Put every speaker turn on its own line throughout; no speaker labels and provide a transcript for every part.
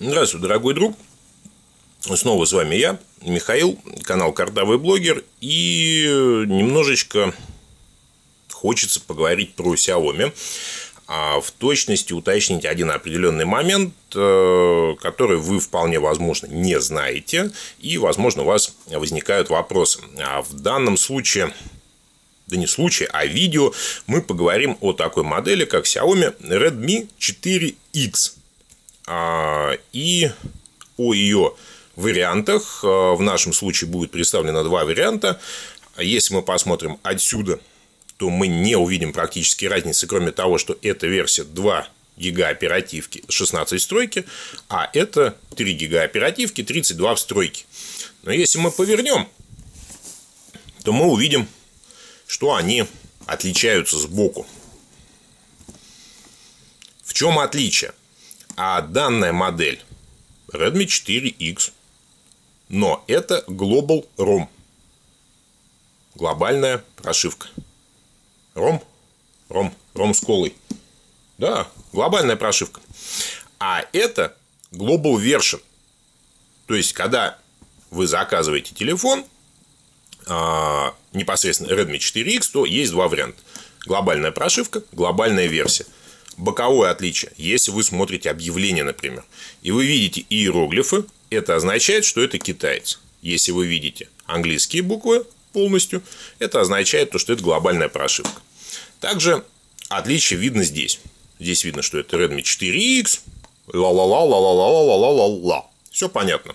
Здравствуй, дорогой друг. Снова с вами я, Михаил, канал Картавый блогер. И немножечко хочется поговорить про Xiaomi. А в точности уточнить один определенный момент, э, который вы вполне возможно не знаете, и, возможно, у вас возникают вопросы. А в данном случае да не случай, а видео, мы поговорим о такой модели, как Xiaomi Redmi 4X. А, и о ее вариантах. А, в нашем случае будет представлено два варианта. Если мы посмотрим отсюда, то мы не увидим практически разницы, кроме того, что эта версия 2 гига оперативки 16 стройки, а это 3 гига оперативки 32 в стройке. Но если мы повернем, то мы увидим, что они отличаются сбоку. В чем отличие? А данная модель Redmi 4X. Но это Global ROM. Глобальная прошивка. ROM? ROM. ROM с колой. Да, глобальная прошивка. А это Global Version. То есть, когда вы заказываете телефон, а, непосредственно Redmi 4X, то есть два варианта. Глобальная прошивка, глобальная версия – боковое отличие. Если вы смотрите объявление, например, и вы видите иероглифы, это означает, что это китаец. Если вы видите английские буквы полностью, это означает, то, что это глобальная прошивка. Также отличие видно здесь. Здесь видно, что это Redmi 4X, ла-ла-ла-ла-ла-ла-ла-ла-ла. Все понятно.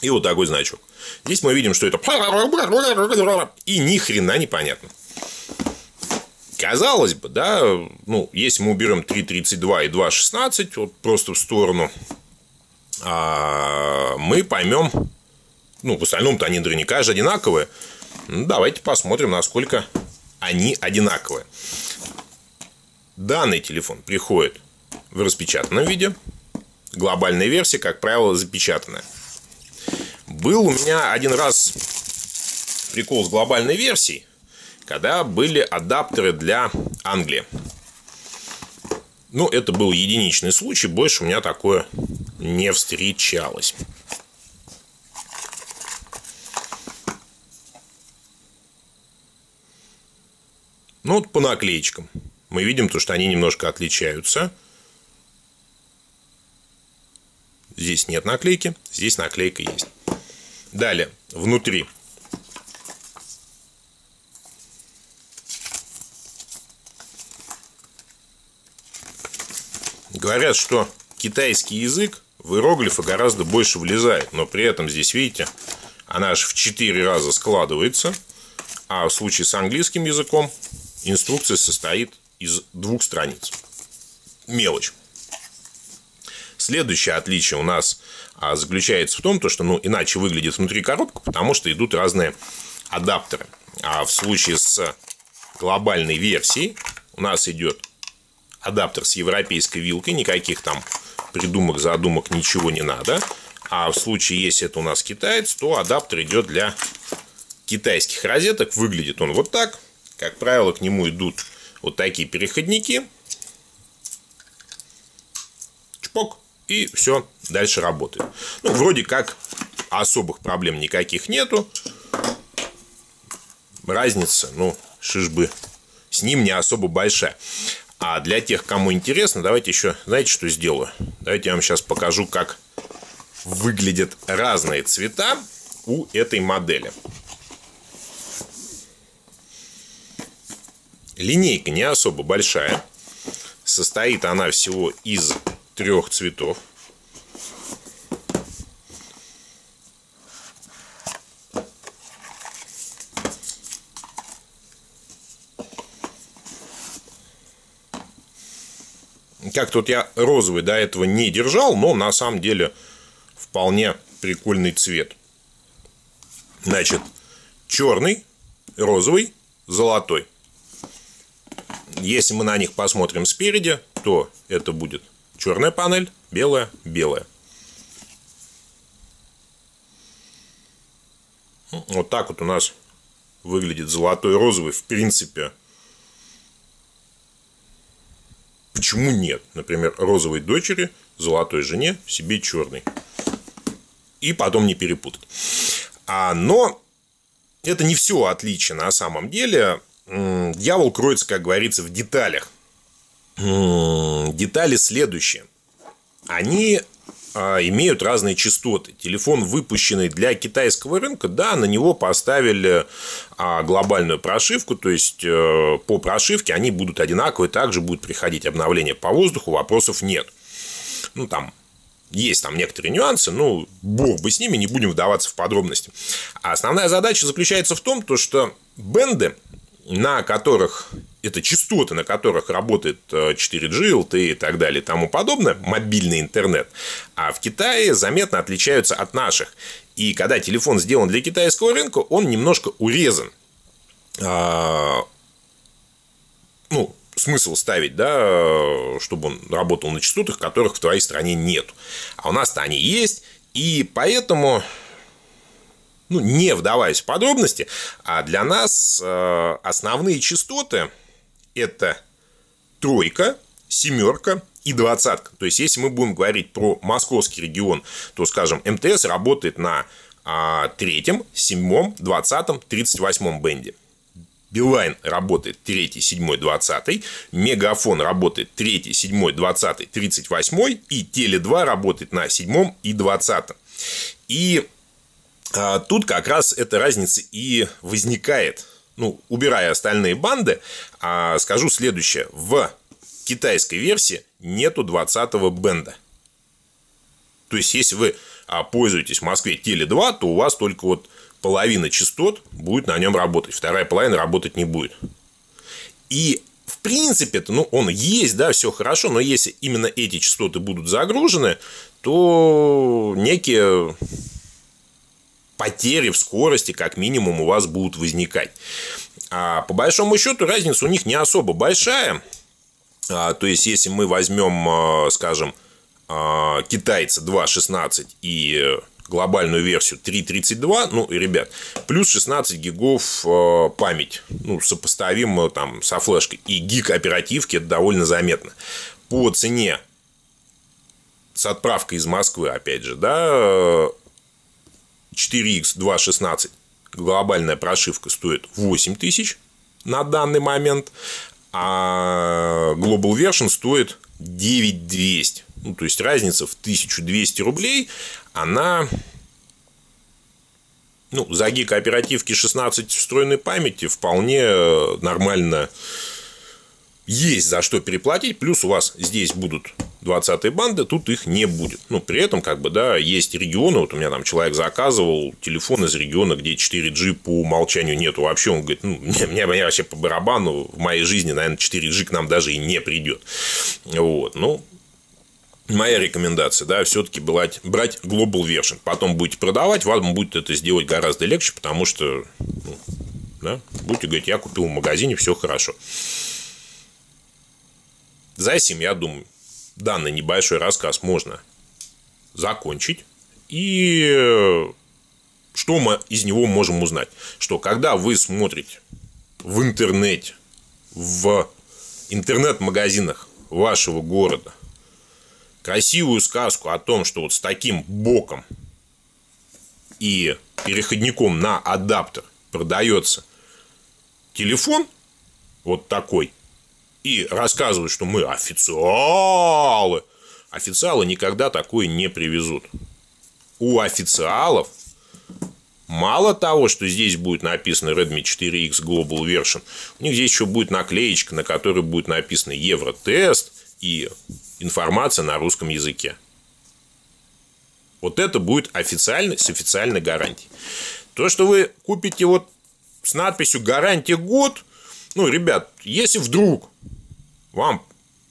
И вот такой значок. Здесь мы видим, что это и ни хрена не понятно. Казалось бы, да, ну, если мы уберем 3.32 и 2.16, вот просто в сторону, а, мы поймем, ну, в остальном-то они наверняка же одинаковые. Ну, давайте посмотрим, насколько они одинаковые. Данный телефон приходит в распечатанном виде. Глобальная версия, как правило, запечатанная. Был у меня один раз прикол с глобальной версией когда были адаптеры для Англии. Ну, это был единичный случай, больше у меня такое не встречалось. Ну, вот по наклеечкам. Мы видим то, что они немножко отличаются. Здесь нет наклейки, здесь наклейка есть. Далее, внутри Говорят, что китайский язык в иероглифы гораздо больше влезает, но при этом здесь, видите, она аж в 4 раза складывается, а в случае с английским языком инструкция состоит из двух страниц. Мелочь. Следующее отличие у нас а, заключается в том, то, что ну, иначе выглядит внутри коробка, потому что идут разные адаптеры. А в случае с глобальной версией у нас идет адаптер с европейской вилкой, никаких там придумок, задумок, ничего не надо. А в случае, если это у нас китаец, то адаптер идет для китайских розеток. Выглядит он вот так. Как правило, к нему идут вот такие переходники. Чпок. И все, дальше работает. Ну, вроде как особых проблем никаких нету. Разница, ну, шишбы, с ним не особо большая. А для тех, кому интересно, давайте еще, знаете, что сделаю? Давайте я вам сейчас покажу, как выглядят разные цвета у этой модели. Линейка не особо большая. Состоит она всего из трех цветов. Как тут я розовый до этого не держал, но на самом деле вполне прикольный цвет. Значит, черный, розовый, золотой. Если мы на них посмотрим спереди, то это будет черная панель, белая, белая. Вот так вот у нас выглядит золотой розовый. В принципе, почему нет? Например, розовой дочери, золотой жене, себе черный. И потом не перепутать. А, но это не все отличие на самом деле. Дьявол кроется, как говорится, в деталях. Детали следующие. Они имеют разные частоты. Телефон, выпущенный для китайского рынка, да, на него поставили а, глобальную прошивку, то есть э, по прошивке они будут одинаковые, также будет приходить обновление по воздуху, вопросов нет. Ну, там есть там некоторые нюансы, ну, бог бы с ними, не будем вдаваться в подробности. А основная задача заключается в том, то, что бенды, на которых это частоты, на которых работает 4G, э, LTE и так далее и тому подобное, мобильный интернет, а в Китае заметно отличаются от наших. И когда телефон сделан для китайского рынка, он немножко урезан. А, ну, смысл ставить, да, чтобы он работал на частотах, которых в твоей стране нет. А у нас-то они есть, и поэтому ну, не вдаваясь в подробности, а для нас э, основные частоты это тройка, семерка и двадцатка. То есть, если мы будем говорить про московский регион, то, скажем, МТС работает на а, третьем, седьмом, двадцатом, тридцать восьмом бенде. Билайн работает 3, 7, 20, Мегафон работает 3, 7, 20, 38 и Теле2 работает на 7 и 20. И тут как раз эта разница и возникает ну, убирая остальные банды, а скажу следующее. В китайской версии нету 20-го бенда. То есть, если вы а, пользуетесь в Москве Теле2, то у вас только вот половина частот будет на нем работать. Вторая половина работать не будет. И в принципе, -то, ну, он есть, да, все хорошо, но если именно эти частоты будут загружены, то некие потери в скорости как минимум у вас будут возникать. А по большому счету разница у них не особо большая. А, то есть, если мы возьмем, а, скажем, а, китайца 2.16 и глобальную версию 3.32, ну, ребят, плюс 16 гигов память, ну, сопоставимо там со флешкой, и гиг оперативки, это довольно заметно. По цене с отправкой из Москвы, опять же, да, 4X 2.16 глобальная прошивка стоит 8 тысяч на данный момент, а Global Version стоит 9200. Ну, то есть разница в 1200 рублей, она ну, за гиг оперативки 16 встроенной памяти вполне нормально есть за что переплатить, плюс у вас здесь будут 20-е банды, тут их не будет. Ну, при этом, как бы, да, есть регионы, вот у меня там человек заказывал телефон из региона, где 4G по умолчанию нету вообще, он говорит, ну, мне, мне, мне вообще по барабану, в моей жизни, наверное, 4G к нам даже и не придет. Вот, ну, моя рекомендация, да, все-таки брать, брать Global Version. Потом будете продавать, вам будет это сделать гораздо легче, потому что, ну, да, будете говорить, я купил в магазине, все хорошо. За этим, я думаю, данный небольшой рассказ можно закончить. И э, что мы из него можем узнать? Что когда вы смотрите в интернете, в интернет-магазинах вашего города красивую сказку о том, что вот с таким боком и переходником на адаптер продается телефон вот такой – и рассказывают, что мы официалы. Официалы никогда такое не привезут. У официалов мало того, что здесь будет написано Redmi 4X Global Version, у них здесь еще будет наклеечка, на которой будет написано Евротест и информация на русском языке. Вот это будет официально, с официальной гарантией. То, что вы купите вот с надписью «Гарантия год», ну, ребят, если вдруг вам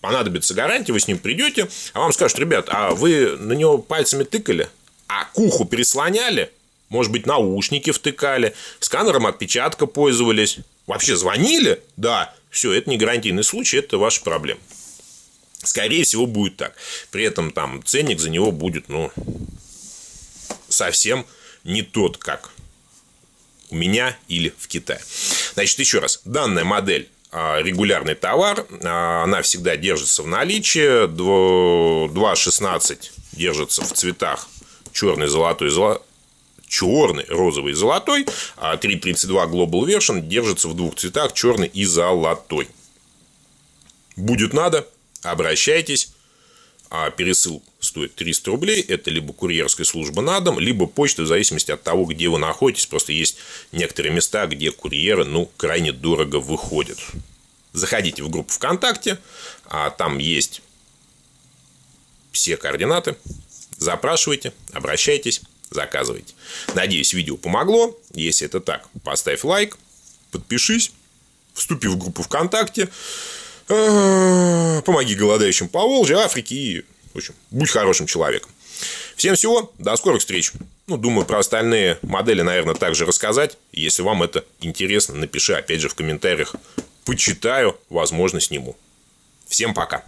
понадобится гарантия, вы с ним придете, а вам скажут, ребят, а вы на него пальцами тыкали, а к уху переслоняли, может быть, наушники втыкали, сканером отпечатка пользовались, вообще звонили, да, все, это не гарантийный случай, это ваша проблема. Скорее всего, будет так. При этом там ценник за него будет, ну, совсем не тот, как у меня или в Китае. Значит, еще раз, данная модель регулярный товар, а, она всегда держится в наличии, 2.16 держится в цветах черный, золотой, золотой черный, розовый и золотой, а 3.32 Global Version держится в двух цветах, черный и золотой. Будет надо, обращайтесь. А пересыл стоит 300 рублей. Это либо курьерская служба на дом, либо почта, в зависимости от того, где вы находитесь. Просто есть некоторые места, где курьеры, ну, крайне дорого выходят. Заходите в группу ВКонтакте, а там есть все координаты. Запрашивайте, обращайтесь, заказывайте. Надеюсь, видео помогло. Если это так, поставь лайк, подпишись, вступи в группу ВКонтакте. Помоги голодающим по Волжье, Африке и, в общем, будь хорошим человеком. Всем всего, до скорых встреч. Ну, думаю, про остальные модели, наверное, также рассказать. Если вам это интересно, напиши, опять же, в комментариях. Почитаю, возможно, сниму. Всем пока.